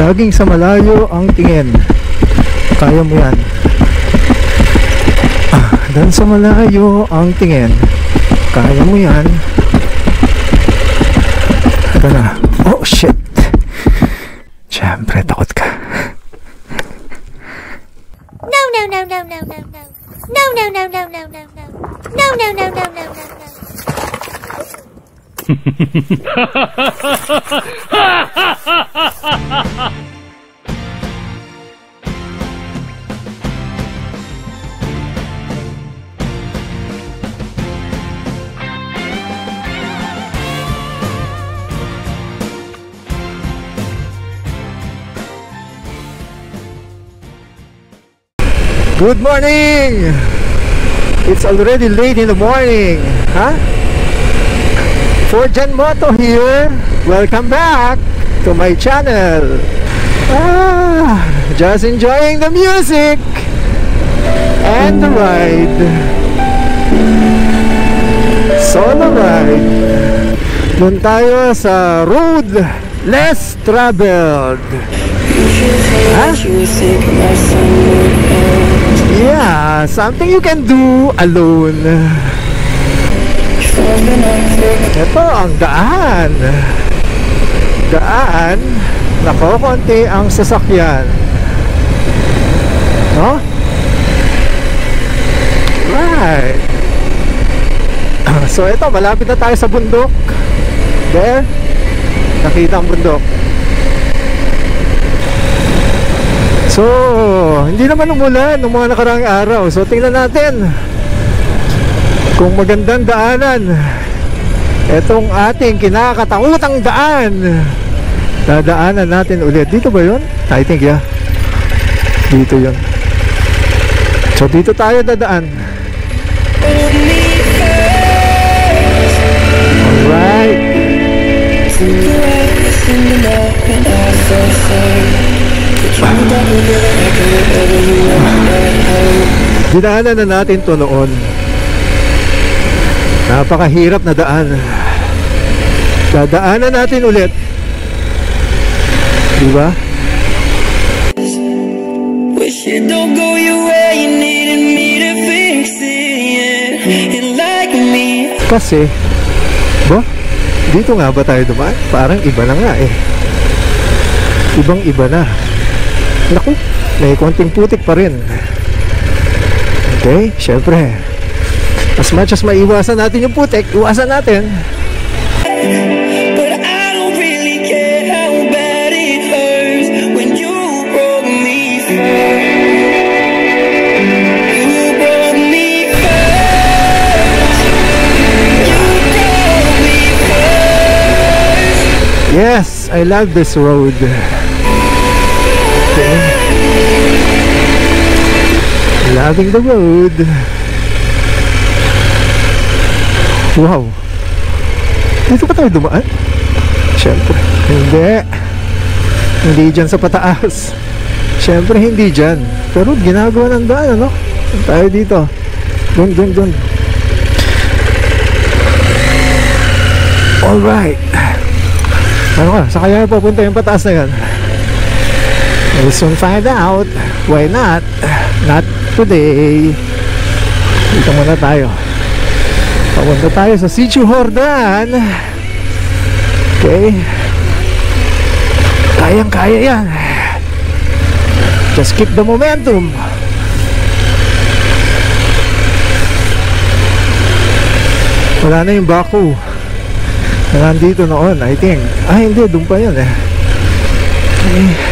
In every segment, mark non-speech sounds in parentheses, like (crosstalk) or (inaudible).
Laging sa malayo ang tingin. Kaya mo yan. Ah, dan sa malayo ang tingin. Kaya mo yan. Ito na. Oh, shit. Siyempre, takot ka. No, no, no, no, no, no, no. No, no, no, no, no, no, no. No, no, no, no, no, no, no. Good morning! It's already late in the morning. Huh? For Jan Moto here. Welcome back to my channel. Ah, just enjoying the music and the ride. Solo ride. Doon tayo sa road less traveled. Huh? Yeah, something you can do alone. Ito ang daan. Daan. Nako, konti ang sasakyan. No? Right. (clears throat) So ito, malapit na tayo sa bundok. There. Nakita ang bundok. So, hindi naman umulan ng mga nakaraang araw. So, tingnan natin kung magandang daanan itong ating kinakatakutang daan. Dadaanan natin ulit. Dito ba yun? I think, yeah. Dito yun. So, dito tayo dadaan. Alright. Dinaanan na natin to noon. Napakahirap na daan. Dadaanan natin ulit. Di ba? Wish it don't go your way, you needed me to fix it, yeah. And like me, Kasi, ba? Dito nga ba tayo dumaan? Parang iba na nga eh. Ibang iba na. Naku, may konting putik pa rin. Okay, syempre. As much as maiwasan natin yung putik, iwasan natin. Yes, I love this road. Okay. Loving the road. Wow. Dito pa tayo dumaan? Siyempre, hindi. Hindi dyan sa pataas. Siyempre, hindi dyan. Pero ginagawa ng daan, ano? Tayo dito? Dun, dun, dun. Alright. Ano ka? Sa kaya papunta yung pataas na yan? We'll soon find out. Why not? Not today. Dito muna tayo. Papunta tayo sa Sitio Hordan. Okay. Kayang-kaya yan. Just keep the momentum. Wala na yung Baku na nandito noon, I think. Ah, hindi, doon pa yun eh. Okay.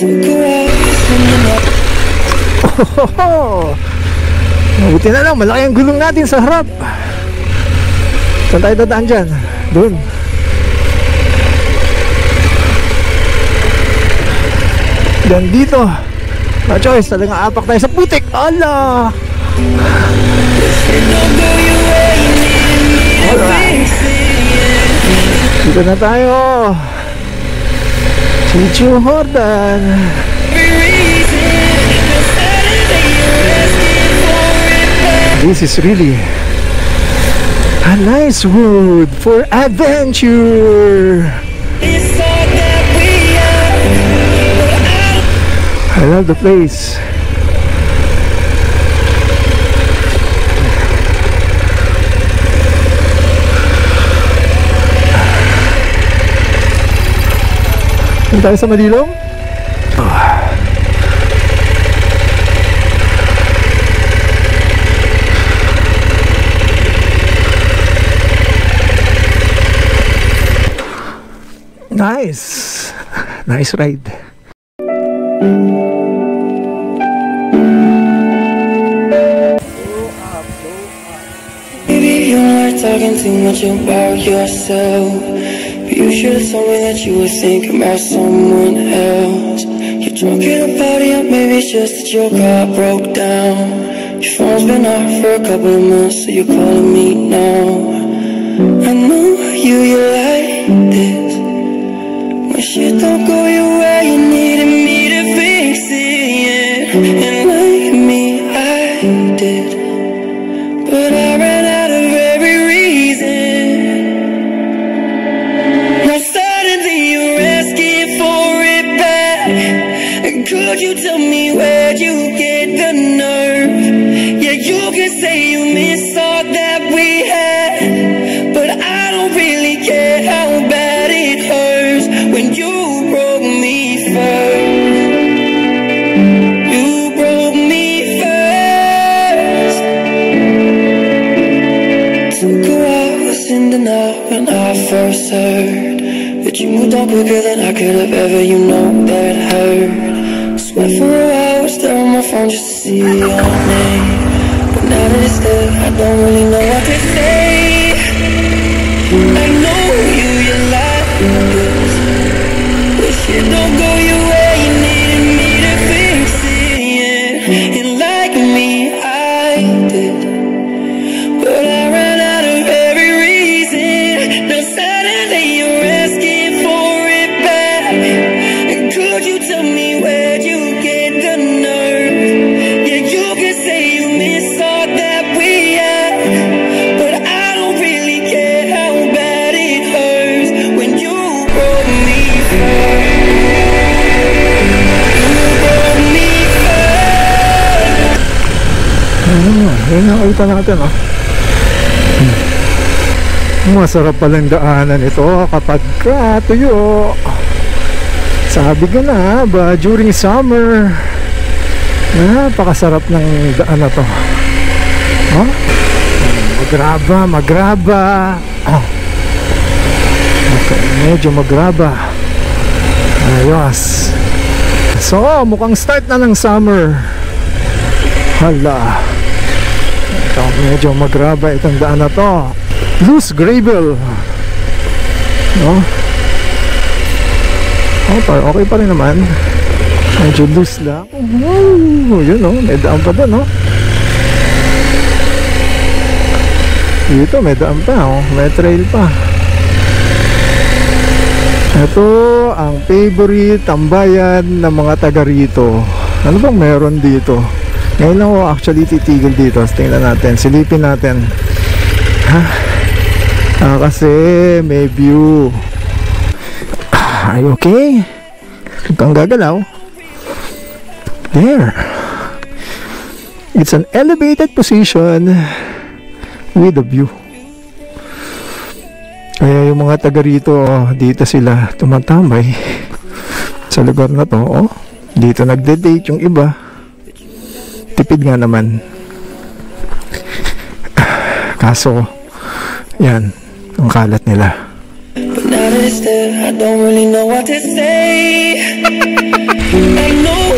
Hohoho! Mabuti na lang, malaki ang gulong natin sa harap. Saan tayo dadaan dyan? Doon. Yan dito. No choice, talagang apak tayo sa putik. Ala! Alright. Dito na tayo. Jordan. This is really a nice wood for adventure. I love the place. Doon tayo sa Madilong? Nice. Nice ride. Maybe you're not talking too much about yourself. You should have told me that you were thinking about someone else. You're drunk in a party, or maybe it's just that your car broke down. Your phone's been off for a couple of months, so you're calling me now. I know you, you like this. When shit don't go your you tell me where'd you get the nerve? Yeah, you can say you miss all that we had. But I don't really care how bad it hurts when you broke me first. You broke me first. Took a while, was in denial when I first heard That you moved on quicker than I could have ever, you know that hurt phone just to see your name But now that it's there, I don't really know what to say. I know you, you like this Wish it don't go nakita natin oh. Hmm. Masarap palang daanan ito kapag ka tuyo. Sabi ko na ba during summer napakasarap ng daan na to. Oh? Magraba, magraba. Oh. Okay, medyo magraba. Ayos. So, mukhang start na ng summer. Hala. Medyo magraba itong daan na to. Loose gravel. No? Oh, par okay pa rin naman. Medyo loose lang. Oh, yun oh, may daan pa doon oh. Dito, may daan pa oh. May trail pa. Ito ang favorite tambayan ng mga taga rito. Ano bang meron dito? Ngayon ako actually titigil dito. Tingnan natin, silipin natin. Ha? Ah, kasi may view. Are you okay? Huwag gagalaw. There. It's an elevated position with a view. Kaya yung mga taga rito, oh, dito sila tumatambay sa lugar na to. Oh. Dito nagde-date yung iba. Tipid nga naman. Kaso, yan, ang kalat nila. I don't really know what to say. I know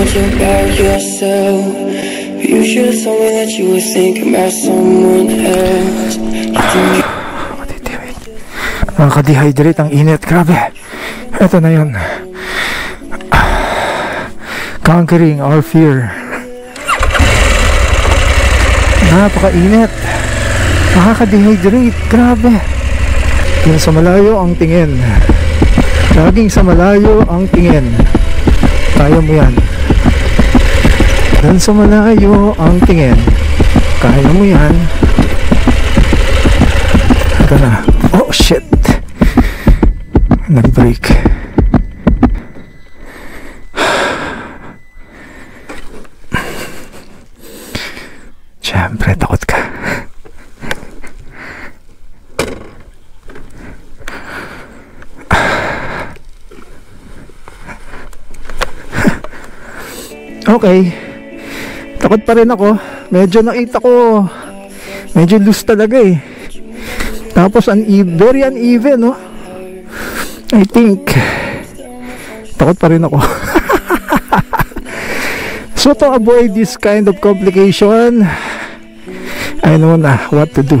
much about yourself. You should have told me that you were thinking about someone else. Think Nakaka-dehydrate ang init. Grabe. Ito na yun. Conquering our fear. Napaka-init. Nakaka-dehydrate. Grabe. Yung sa malayo ang tingin. Laging sa malayo ang tingin. Kaya mo yan. Dan sa malayo ang tingin. Kaya mo yan. Ito na. Oh shit. Nag-break. Siyempre, takot ka. Okay. Takot pa rin ako. Medyo nakita ko medyo loose talaga eh. Tapos un very uneven, no? I think takot pa rin ako. (laughs) so to avoid this kind of complication, I know na what to do.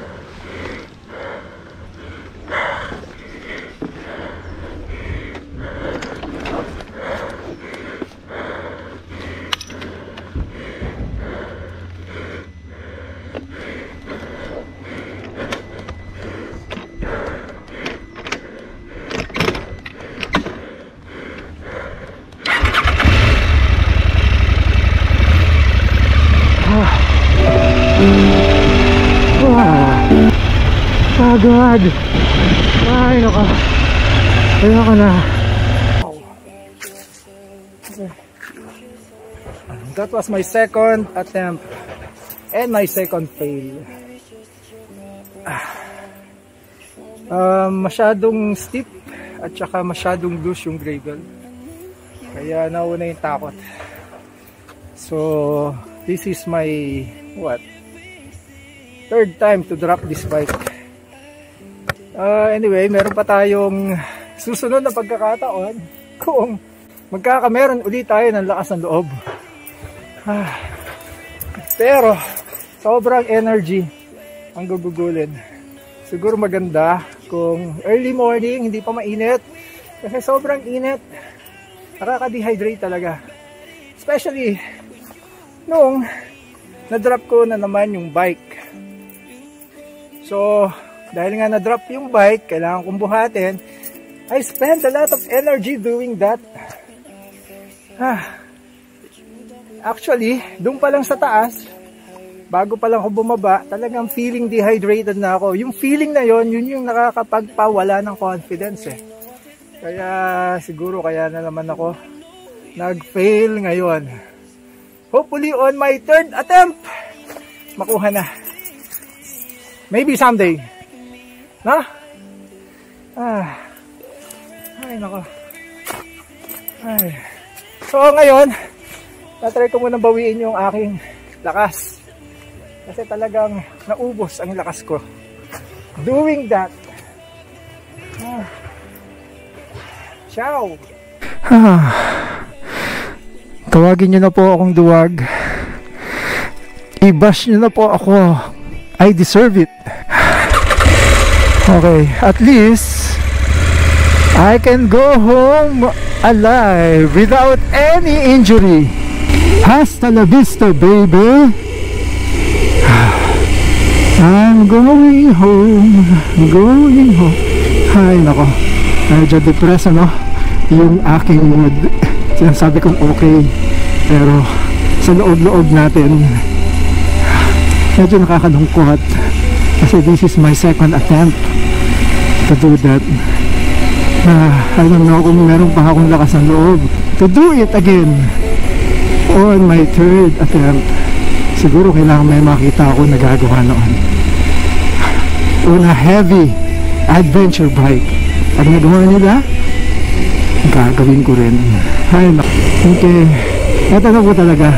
pagod. Ay, naka. Kaya ka na. That was my second attempt and my second fail. Um, masyadong steep at saka masyadong loose yung gravel. Kaya nauna yung takot. So, this is my what? third time to drop this bike. Uh, anyway, meron pa tayong susunod na pagkakataon (laughs) kung magkakameron ulit tayo ng lakas ng loob. Ah, pero, sobrang energy ang gugugulin. Siguro maganda kung early morning, hindi pa mainit. Kasi sobrang init. Nakaka-dehydrate talaga. Especially, nung na-drop ko na naman yung bike. So, dahil nga na-drop yung bike, kailangan kong buhatin, I spent a lot of energy doing that. Ah. Actually, doon pa lang sa taas, bago pa lang ako bumaba, talagang feeling dehydrated na ako. Yung feeling na yon yun yung nakakapagpawala ng confidence eh. Kaya siguro kaya na naman ako nag-fail ngayon. Hopefully on my third attempt, makuha na. Maybe someday. Na? Ah. Ay, nako. Ay. So, ngayon, natry ko muna bawiin yung aking lakas. Kasi talagang naubos ang lakas ko. Doing that. Ah. Ciao! Ah. (sighs) Tawagin nyo na po akong duwag. I-bash nyo na po ako. I deserve it. Okay, at least I can go home alive without any injury. Hasta la vista, baby. I'm going home. Going home. Ay, nako. Medyo depressed, ano? Yung aking mood. Sinasabi kong okay. Pero sa loob-loob natin, medyo nakakalungkot kasi this is my second attempt to do that Ah, I don't know kung meron pa akong lakas ng loob to do it again on my third attempt. Siguro kailangan may makita ako na gagawa noon. On a heavy adventure bike. Pag nagawa nila, gagawin ko rin. Ay, okay. Ito na po talaga.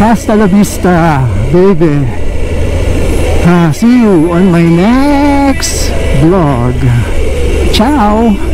Hasta la vista, baby. Ah, see you on my next vlog. Ciao!